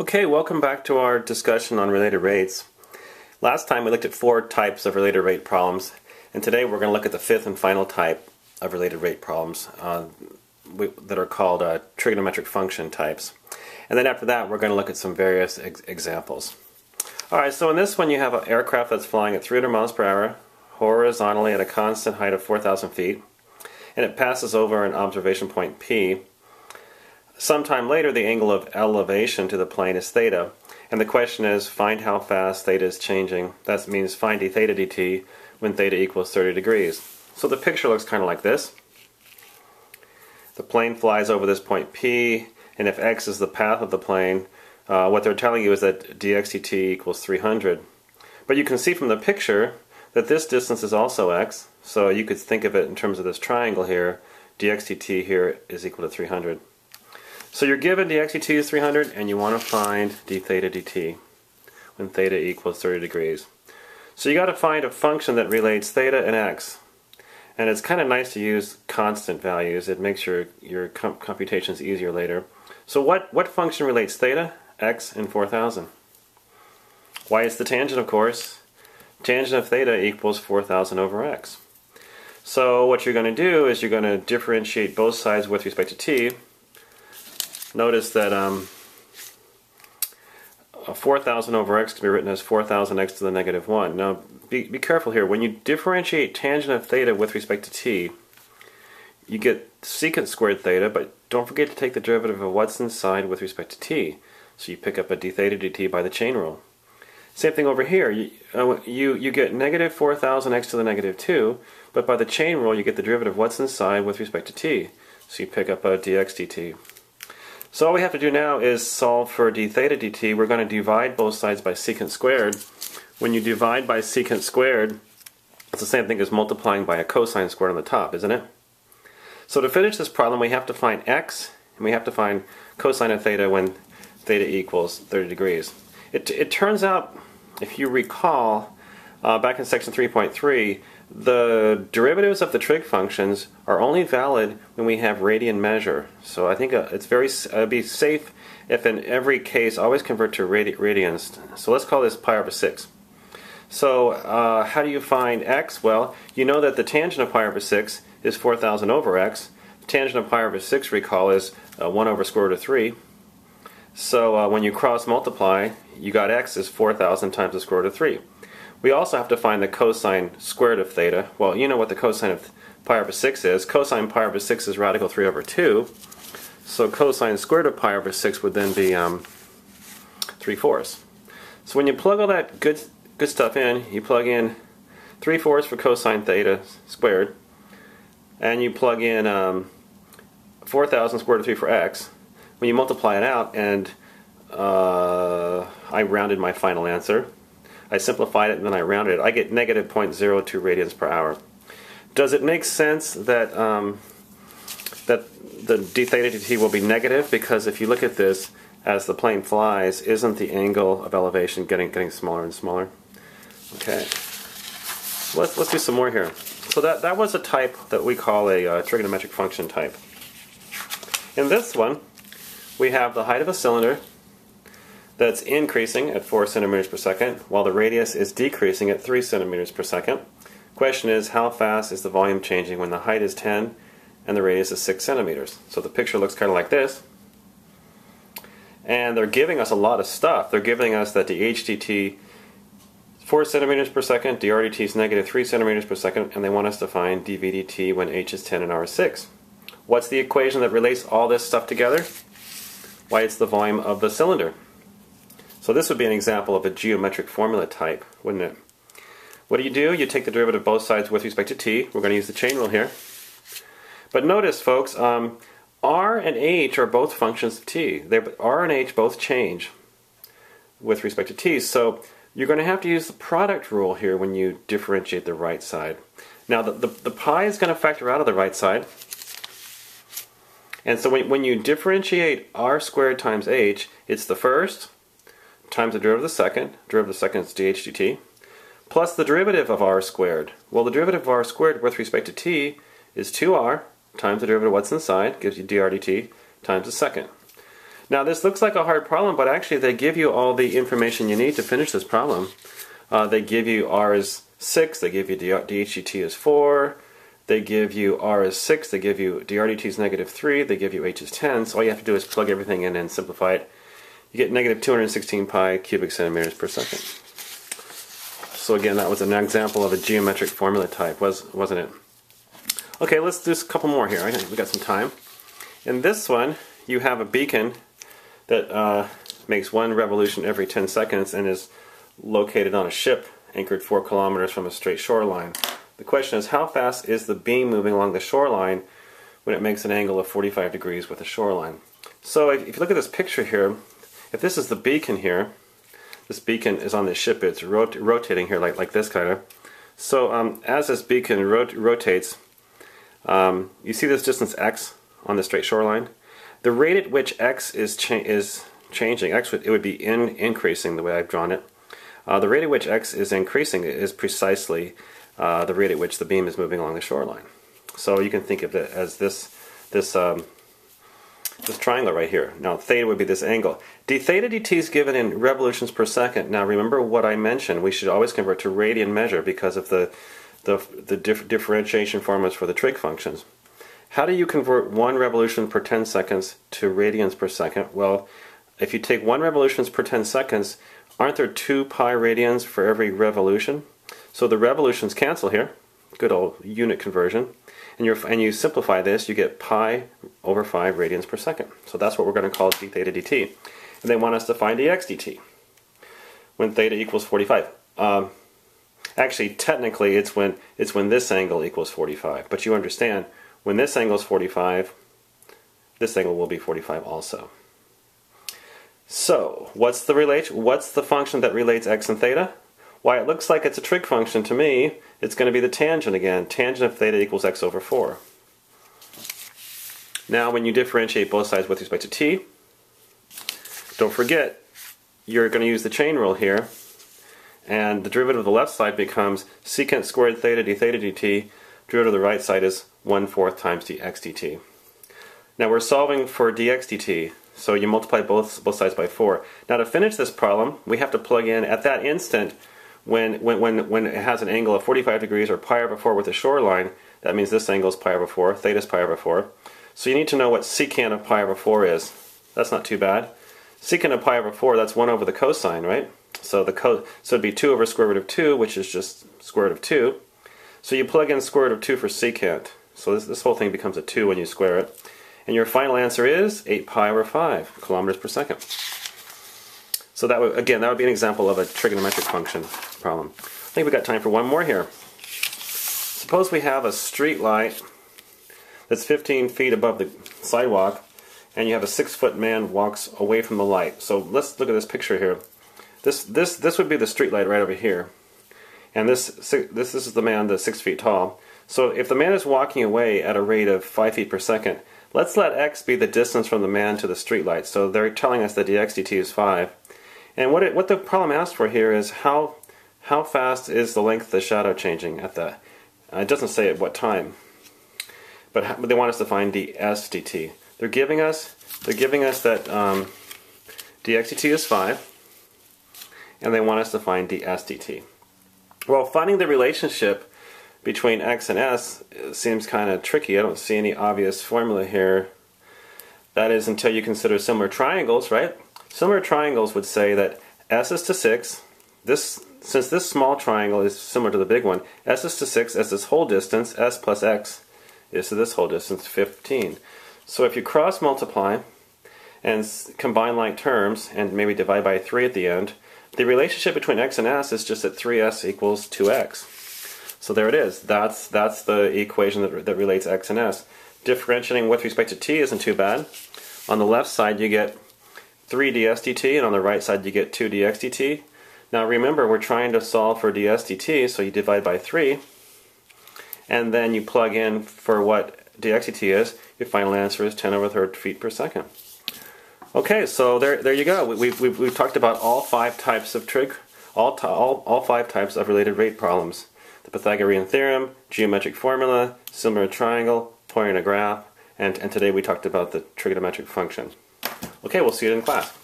Okay, welcome back to our discussion on related rates. Last time we looked at four types of related rate problems, and today we're going to look at the fifth and final type of related rate problems uh, we, that are called uh, trigonometric function types. And then after that, we're going to look at some various ex examples. Alright, so in this one you have an aircraft that's flying at 300 miles per hour, horizontally at a constant height of 4,000 feet, and it passes over an observation point P Sometime later, the angle of elevation to the plane is theta, and the question is find how fast theta is changing. That means find d theta dt when theta equals 30 degrees. So the picture looks kind of like this. The plane flies over this point P, and if x is the path of the plane, uh, what they're telling you is that dx dt equals 300. But you can see from the picture that this distance is also x, so you could think of it in terms of this triangle here. dx dt here is equal to 300. So you're given dx dt is 300 and you want to find d theta dt when theta equals 30 degrees. So you got to find a function that relates theta and x. And it's kind of nice to use constant values. It makes your, your computations easier later. So what, what function relates theta, x, and 4,000? Why, it's the tangent, of course. Tangent of theta equals 4,000 over x. So what you're going to do is you're going to differentiate both sides with respect to t notice that um, 4,000 over x can be written as 4,000 x to the negative 1. Now, be, be careful here. When you differentiate tangent of theta with respect to t, you get secant squared theta, but don't forget to take the derivative of what's inside with respect to t. So you pick up a d theta dt by the chain rule. Same thing over here. You, uh, you, you get negative 4,000 x to the negative 2, but by the chain rule you get the derivative of what's inside with respect to t. So you pick up a dx dt. So all we have to do now is solve for d theta dt. We're going to divide both sides by secant squared. When you divide by secant squared, it's the same thing as multiplying by a cosine squared on the top, isn't it? So to finish this problem, we have to find x, and we have to find cosine of theta when theta equals 30 degrees. It, it turns out, if you recall, uh, back in section 3.3, the derivatives of the trig functions are only valid when we have radian measure. So I think uh, it's very uh, be safe if in every case always convert to radi radians. So let's call this pi over 6. So uh, how do you find x? Well, you know that the tangent of pi over 6 is 4,000 over x. The tangent of pi over 6, recall, is uh, 1 over square root of 3. So uh, when you cross multiply, you got x is 4,000 times the square root of 3. We also have to find the cosine squared of theta. Well, you know what the cosine of pi over 6 is. Cosine pi over 6 is radical 3 over 2. So cosine squared of pi over 6 would then be um, 3 fourths. So when you plug all that good, good stuff in, you plug in 3 fourths for cosine theta squared, and you plug in um, 4,000 squared of 3 for x. When you multiply it out, and uh, I rounded my final answer, I simplified it and then I rounded it. I get negative 0.02 radians per hour. Does it make sense that um, that the d theta dt will be negative? Because if you look at this, as the plane flies, isn't the angle of elevation getting getting smaller and smaller? Okay. Let's let's do some more here. So that that was a type that we call a uh, trigonometric function type. In this one, we have the height of a cylinder that's increasing at 4 centimeters per second, while the radius is decreasing at 3 centimeters per second. Question is, how fast is the volume changing when the height is 10 and the radius is 6 centimeters? So the picture looks kind of like this. And they're giving us a lot of stuff. They're giving us that dhdt 4 centimeters per second, drdt is negative 3 centimeters per second, and they want us to find dvdt when h is 10 and r is 6. What's the equation that relates all this stuff together? Why, it's the volume of the cylinder. So this would be an example of a geometric formula type, wouldn't it? What do you do? You take the derivative of both sides with respect to t. We're going to use the chain rule here. But notice, folks, um, r and h are both functions of t. They're, r and h both change with respect to t. So you're going to have to use the product rule here when you differentiate the right side. Now the, the, the pi is going to factor out of the right side. And so when, when you differentiate r squared times h, it's the first, times the derivative of the second, derivative of the second is dh dt, plus the derivative of r squared. Well, the derivative of r squared with respect to t is 2r times the derivative of what's inside, gives you dr dt, times the second. Now this looks like a hard problem, but actually they give you all the information you need to finish this problem. Uh, they give you r is 6, they give you dHdt is 4, they give you r is 6, they give you drdt is negative 3, they give you h is 10, so all you have to do is plug everything in and simplify it. You get negative 216 pi cubic centimeters per second. So again, that was an example of a geometric formula type, was, wasn't it? Okay, let's do a couple more here. We got some time. In this one, you have a beacon that uh, makes one revolution every 10 seconds and is located on a ship anchored 4 kilometers from a straight shoreline. The question is how fast is the beam moving along the shoreline when it makes an angle of 45 degrees with the shoreline? So if, if you look at this picture here, if this is the beacon here, this beacon is on the ship, it's rot rotating here like, like this kind of. So um, as this beacon rot rotates, um, you see this distance x on the straight shoreline? The rate at which x is, cha is changing, x would, it would be in increasing the way I've drawn it. Uh, the rate at which x is increasing is precisely uh, the rate at which the beam is moving along the shoreline. So you can think of it as this this um, this triangle right here. Now theta would be this angle. d theta dt is given in revolutions per second. Now remember what I mentioned. We should always convert to radian measure because of the the, the dif differentiation formulas for the trig functions. How do you convert one revolution per 10 seconds to radians per second? Well, if you take one revolutions per 10 seconds, aren't there two pi radians for every revolution? So the revolutions cancel here, good old unit conversion, and, you and you simplify this, you get pi over 5 radians per second. So that's what we're going to call d theta dt. And they want us to find dx dt when theta equals 45. Um, actually, technically, it's when it's when this angle equals 45. But you understand, when this angle is 45, this angle will be 45 also. So, what's the relate? What's the function that relates x and theta? Why, it looks like it's a trig function to me. It's going to be the tangent again. Tangent of theta equals x over 4. Now, when you differentiate both sides with respect to t, don't forget, you're going to use the chain rule here. And the derivative of the left side becomes secant squared theta d theta dt. Derivative of the right side is 1 fourth times dx dt. Now we're solving for dx dt. So you multiply both, both sides by 4. Now to finish this problem, we have to plug in at that instant when, when, when, when it has an angle of 45 degrees or pi over 4 with a shoreline, that means this angle is pi over 4, theta is pi over 4. So you need to know what secant of pi over 4 is. That's not too bad. Secant of pi over 4, that's 1 over the cosine, right? So the co so it'd be 2 over square root of 2, which is just square root of 2. So you plug in square root of 2 for secant. So this, this whole thing becomes a 2 when you square it. And your final answer is 8 pi over 5 kilometers per second. So that would, again, that would be an example of a trigonometric function problem. I think we got time for one more here. Suppose we have a street light that's 15 feet above the sidewalk and you have a six foot man walks away from the light. So let's look at this picture here. This this this would be the street light right over here, and this this this is the man that's six feet tall. So if the man is walking away at a rate of five feet per second, Let's let x be the distance from the man to the street light. So they're telling us that dx dt is 5. And what, it, what the problem asks for here is how, how fast is the length of the shadow changing at the... Uh, it doesn't say at what time. But, they want us to find ds dt. They're giving us, they're giving us that um, dx dt is 5. And they want us to find ds dt. Well, finding the relationship between x and s seems kind of tricky. I don't see any obvious formula here. That is until you consider similar triangles, right? Similar triangles would say that s is to 6. This, since this small triangle is similar to the big one, s is to 6 as this whole distance, s plus x is to this whole distance, 15. So if you cross multiply and combine like terms and maybe divide by 3 at the end, the relationship between x and s is just that 3s equals 2x. So there it is. That's that's the equation that, that relates x and s. Differentiating with respect to t isn't too bad. On the left side you get 3 ds and on the right side you get 2 dxdt. Now remember we're trying to solve for dsdt, so you divide by 3 and then you plug in for what dxdt is. Your final answer is 10 over 3 feet per second. Okay, so there, there you go. We, have we've, we've talked about all five types of trig, all, all, all five types of related rate problems the Pythagorean theorem, geometric formula, similar triangle, point in a graph, and, and today we talked about the trigonometric function. Okay, we'll see you in class.